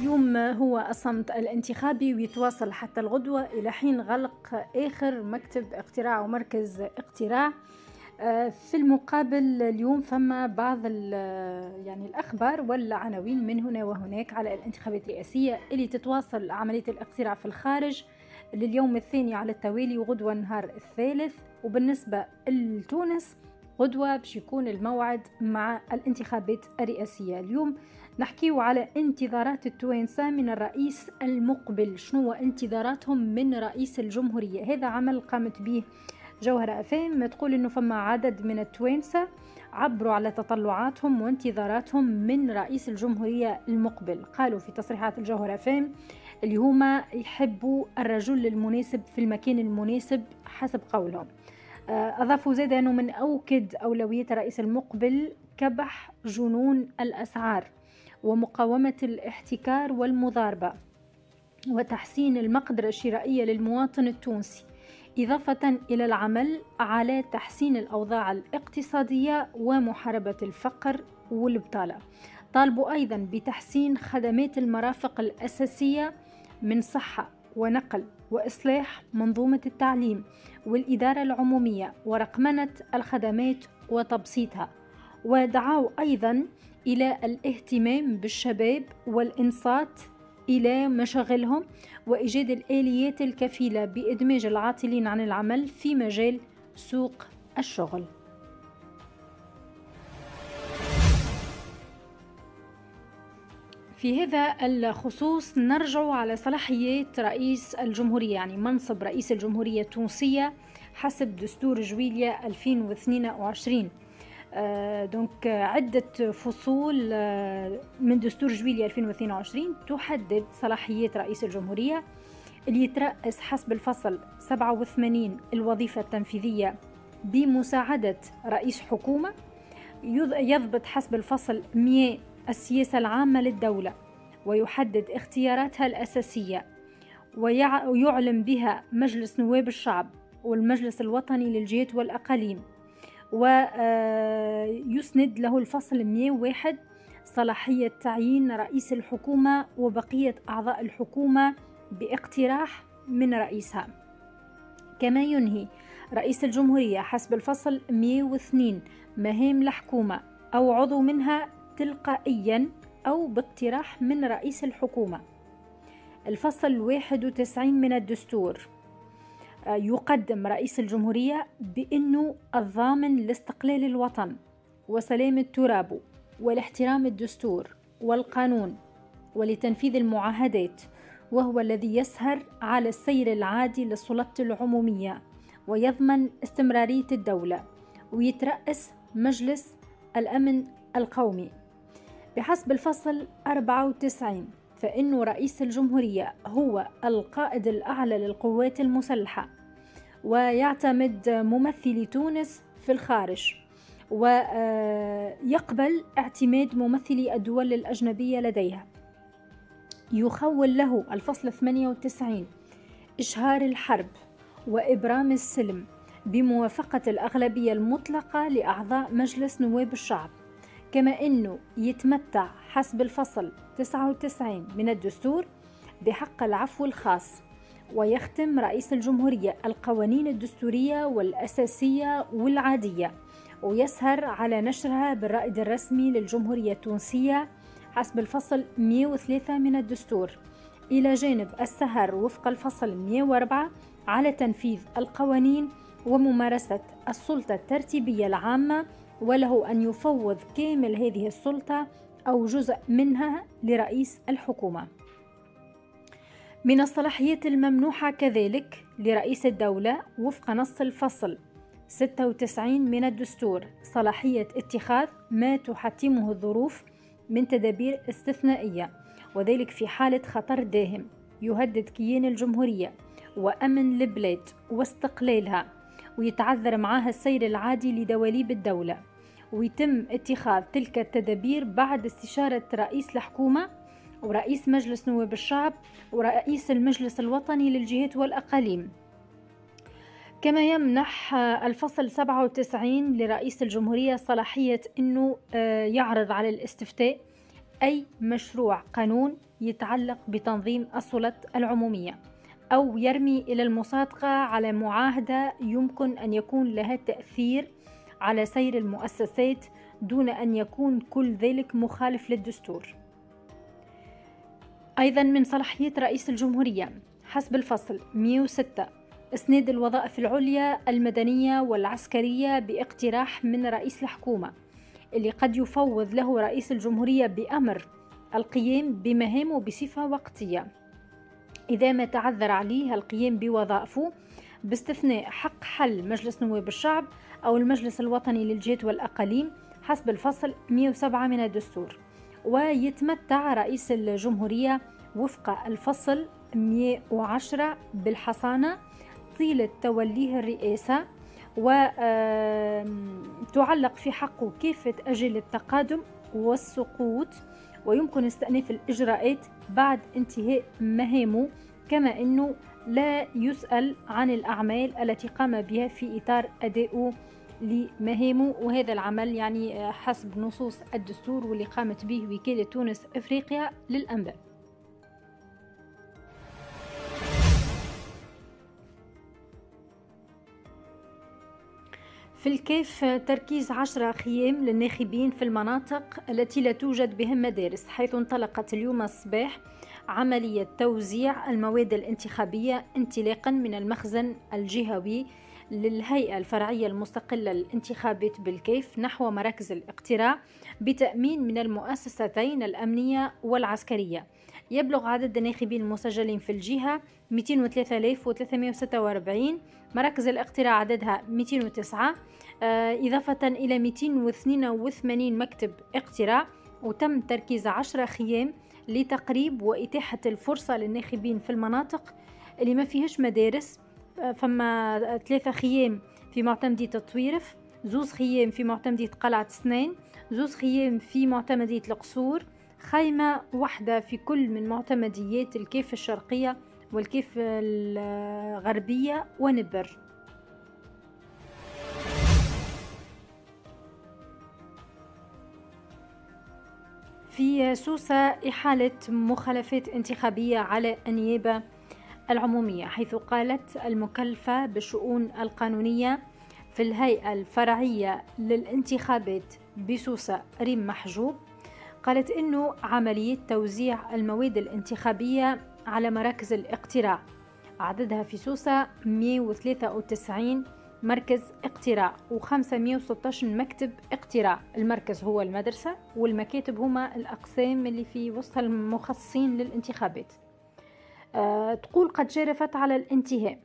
اليوم هو الصمت الانتخابي ويتواصل حتى الغدوة إلى حين غلق آخر مكتب اقتراع ومركز اقتراع. آه، في المقابل اليوم فما بعض يعني الأخبار والعناوين من هنا وهناك على الانتخابات الرئاسية اللي تتواصل عملية الاقتراع في الخارج لليوم الثاني على التوالي وغدوة النهار الثالث. وبالنسبة لتونس غدوة باش يكون الموعد مع الانتخابات الرئاسية. اليوم نحكيو على انتظارات التوانسة من الرئيس المقبل. شنو انتظاراتهم من رئيس الجمهورية؟ هذا عمل قامت به جوهرة أفام. تقول إنه فما عدد من التوانسة عبروا على تطلعاتهم وانتظاراتهم من رئيس الجمهورية المقبل. قالوا في تصريحات الجوهرة أفام اللي هما يحبوا الرجل المناسب في المكان المناسب حسب قولهم. آه، أضافوا زاد أنه من أوكد أولويات الرئيس المقبل كبح جنون الأسعار. ومقاومة الاحتكار والمضاربة وتحسين المقدرة الشرائية للمواطن التونسي إضافة إلى العمل على تحسين الأوضاع الاقتصادية ومحاربة الفقر والبطالة طالبوا أيضا بتحسين خدمات المرافق الأساسية من صحة ونقل وإصلاح منظومة التعليم والإدارة العمومية ورقمنة الخدمات وتبسيطها ودعوا أيضا إلى الاهتمام بالشباب والإنصات إلى مشاغلهم وإيجاد الآليات الكفيلة بإدماج العاطلين عن العمل في مجال سوق الشغل. في هذا الخصوص نرجع على صلاحيات رئيس الجمهورية يعني منصب رئيس الجمهورية التونسية حسب دستور جويليا 2022 آه، دونك عدة فصول آه، من دستور جويليا 2022 تحدد صلاحيات رئيس الجمهورية اللي يترأس حسب الفصل 87 الوظيفة التنفيذية بمساعدة رئيس حكومة. يضبط حسب الفصل 100 السياسة العامة للدولة ويحدد اختياراتها الأساسية ويعلم بها مجلس نواب الشعب والمجلس الوطني للجهات والأقاليم. ويسند له الفصل 101 صلاحية تعيين رئيس الحكومة وبقية أعضاء الحكومة باقتراح من رئيسها. كما ينهي رئيس الجمهورية حسب الفصل 102 مهام الحكومة أو عضو منها تلقائيا أو باقتراح من رئيس الحكومة. الفصل 91 من الدستور. آه، يقدم رئيس الجمهورية بأنه الضامن لاستقلال الوطن وسلامة ترابه والاحترام الدستور والقانون ولتنفيذ المعاهدات وهو الذي يسهر على السير العادي للسلطة العمومية ويضمن استمرارية الدولة ويترأس مجلس الأمن القومي. بحسب الفصل 94 فإن رئيس الجمهورية هو القائد الأعلى للقوات المسلحة ويعتمد ممثلي تونس في الخارج ويقبل اعتماد ممثلي الدول الأجنبية لديها. يخول له الفصل 98 إشهار الحرب وإبرام السلم بموافقة الأغلبية المطلقة لأعضاء مجلس نواب الشعب. كما أنه يتمتع حسب الفصل 99 من الدستور بحق العفو الخاص ويختم رئيس الجمهورية القوانين الدستورية والأساسية والعادية ويسهر على نشرها بالرائد الرسمي للجمهورية التونسية حسب الفصل 103 من الدستور. إلى جانب السهر وفق الفصل 104 على تنفيذ القوانين وممارسة السلطة الترتيبية العامة وله أن يفوض كامل هذه السلطة أو جزء منها لرئيس الحكومة. من الصلاحيات الممنوحة كذلك لرئيس الدولة وفق نص الفصل 96 من الدستور صلاحية اتخاذ ما تحتمه الظروف من تدابير استثنائية وذلك في حالة خطر داهم يهدد كيان الجمهورية وأمن البلاد واستقلالها ويتعذر معها السير العادي لدواليب الدولة ويتم اتخاذ تلك التدابير بعد استشارة رئيس الحكومة ورئيس مجلس نواب الشعب ورئيس المجلس الوطني للجهات والأقاليم. كما يمنح الفصل 97 لرئيس الجمهورية صلاحية أنه آه، يعرض على الاستفتاء أي مشروع قانون يتعلق بتنظيم السلطة العمومية أو يرمي إلى المصادقة على معاهدة يمكن أن يكون لها تأثير على سير المؤسسات دون أن يكون كل ذلك مخالف للدستور. أيضا من صلاحية رئيس الجمهورية حسب الفصل 106 إسناد الوظائف العليا المدنية والعسكرية باقتراح من رئيس الحكومة اللي قد يفوض له رئيس الجمهورية بأمر القيام بمهامه بصفة وقتية. إذا ما تعذر عليه القيام بوظائفه باستثناء حق حل مجلس نواب الشعب أو المجلس الوطني للجهات والأقاليم حسب الفصل 107 من الدستور. ويتمتع رئيس الجمهورية وفق الفصل 110 بالحصانة طيلة توليه الرئاسة. وتعلق في حقه كافة أجل التقادم والسقوط. ويمكن استئناف الإجراءات بعد انتهاء مهامه كما أنه لا يسأل عن الأعمال التي قام بها في إطار أدائه لمهامه وهذا العمل يعني حسب نصوص الدستور واللي قامت به وكالة تونس إفريقيا للأنباء. في الكيف تركيز عشرة خيام للناخبين في المناطق التي لا توجد بهم مدارس حيث انطلقت اليوم الصباح عملية توزيع المواد الانتخابية انطلاقا من المخزن الجهوي للهيئة الفرعية المستقلة للانتخابات بالكيف نحو مراكز الاقتراع بتأمين من المؤسستين الأمنية والعسكرية. يبلغ عدد الناخبين المسجلين في الجهة 203346 مراكز الاقتراع عددها 209 آه، إضافة إلى 282 مكتب اقتراع وتم تركيز 10 خيام لتقريب وإتاحة الفرصة للناخبين في المناطق اللي ما فيهش مدارس. فما ثلاثة خيام في معتمدية الطويرف زوز خيام في معتمدية قلعة سنين زوز خيام في معتمدية القصور. خيمة واحدة في كل من معتمديات الكيف الشرقية والكيف الغربية ونبر. في سوسة إحالة مخالفات انتخابية على النيابة العمومية حيث قالت المكلفة بالشؤون القانونية في الهيئة الفرعية للانتخابات بسوسة ريم محجوب قالت إنه عملية توزيع المواد الانتخابية على مراكز الاقتراع. عددها في سوسة 193 مركز اقتراع و516 مكتب اقتراع. المركز هو المدرسة والمكاتب هما الأقسام اللي في وسطها المخصصين للانتخابات. أه تقول قد شرفت على الانتهاء.